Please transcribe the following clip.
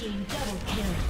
team double kill.